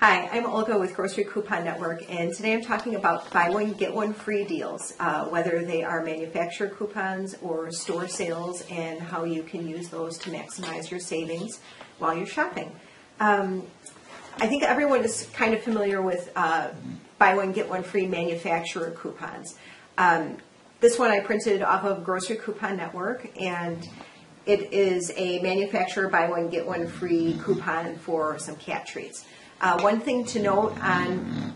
Hi, I'm Olga with Grocery Coupon Network, and today I'm talking about buy one, get one free deals, uh, whether they are manufacturer coupons or store sales, and how you can use those to maximize your savings while you're shopping. Um, I think everyone is kind of familiar with uh, buy one, get one free manufacturer coupons. Um, this one I printed off of Grocery Coupon Network, and it is a manufacturer buy one, get one free coupon for some cat treats. Uh, one thing to note on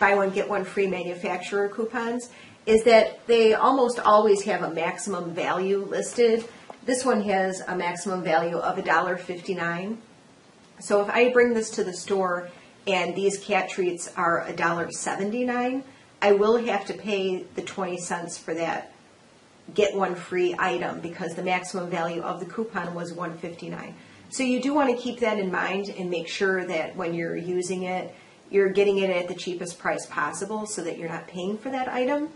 buy one, get one free manufacturer coupons is that they almost always have a maximum value listed. This one has a maximum value of $1.59. So if I bring this to the store and these cat treats are $1.79, I will have to pay the 20 cents for that get one free item because the maximum value of the coupon was 159. So you do want to keep that in mind and make sure that when you're using it, you're getting it at the cheapest price possible so that you're not paying for that item.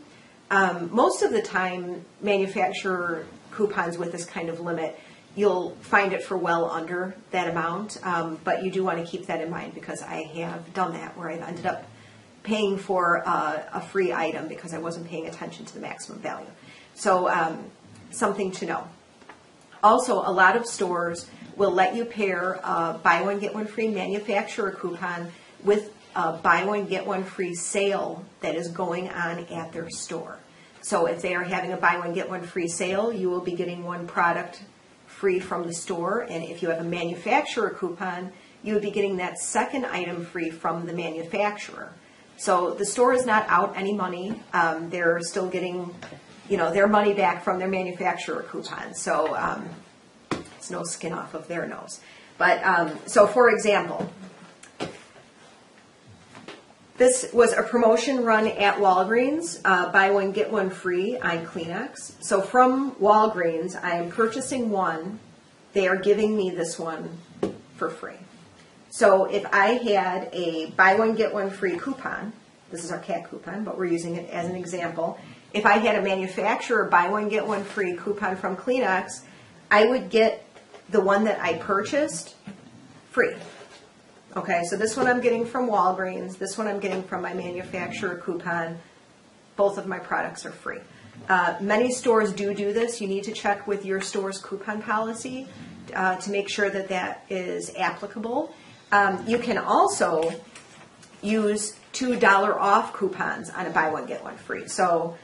Um, most of the time, manufacturer coupons with this kind of limit, you'll find it for well under that amount, um, but you do want to keep that in mind because I have done that where I've ended up paying for a free item because I wasn't paying attention to the maximum value. So, um, something to know. Also, a lot of stores will let you pair a buy one, get one free manufacturer coupon with a buy one, get one free sale that is going on at their store. So if they are having a buy one, get one free sale, you will be getting one product free from the store. And if you have a manufacturer coupon, you would be getting that second item free from the manufacturer. So the store is not out any money. Um, they're still getting, you know, their money back from their manufacturer coupon. So um, it's no skin off of their nose. But um, so, for example, this was a promotion run at Walgreens, uh, buy one get one free on Kleenex. So from Walgreens, I am purchasing one. They are giving me this one for free. So if I had a buy one get one free coupon, this is our cat coupon, but we're using it as an example. If I had a manufacturer buy one get one free coupon from Kleenex, I would get the one that I purchased free. Okay, so this one I'm getting from Walgreens, this one I'm getting from my manufacturer coupon. Both of my products are free. Uh, many stores do do this. You need to check with your store's coupon policy uh, to make sure that that is applicable. Um, you can also use $2 off coupons on a buy one, get one free. So,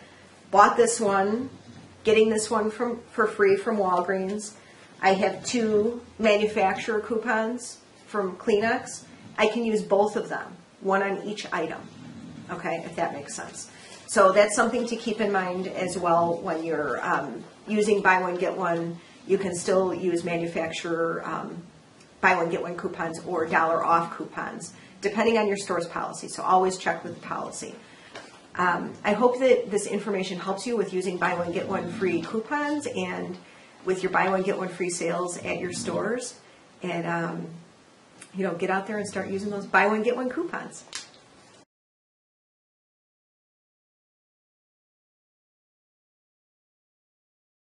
bought this one, getting this one from, for free from Walgreens I have two manufacturer coupons from Kleenex. I can use both of them, one on each item. Okay, if that makes sense. So that's something to keep in mind as well when you're um, using buy one, get one. You can still use manufacturer um, buy one, get one coupons or dollar off coupons, depending on your store's policy. So always check with the policy. Um, I hope that this information helps you with using buy one, get one free coupons and with your buy one get one free sales at your stores, and um, you know get out there and start using those buy one get one coupons.